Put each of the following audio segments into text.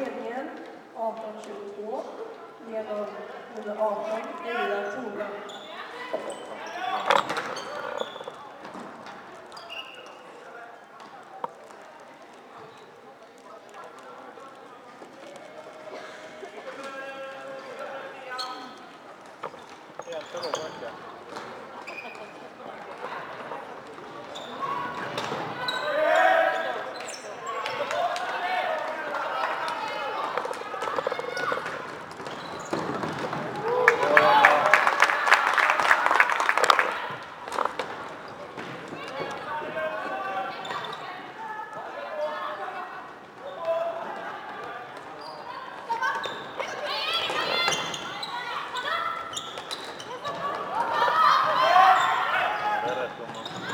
ledningen 18-22 genom nummer 18, Elia Thorvall. Gracias.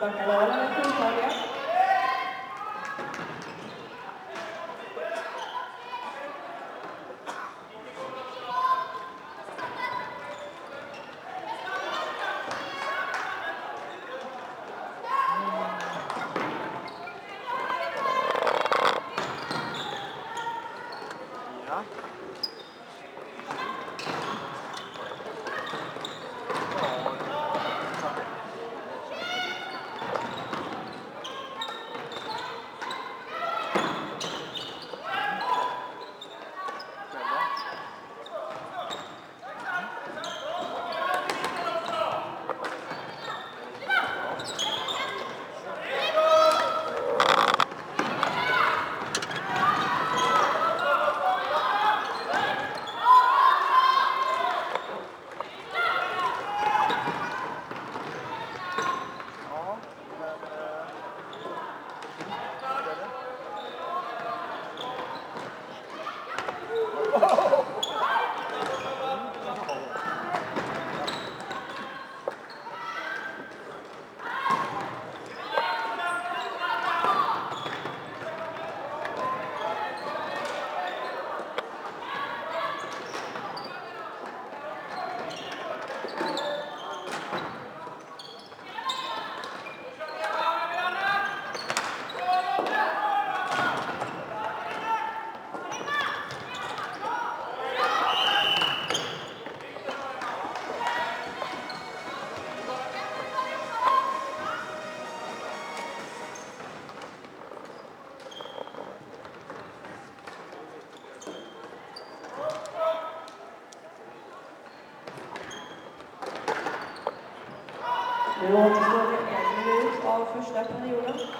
bacalao a la Victoria Lord, ich wollte erst auf Stefan Jonas.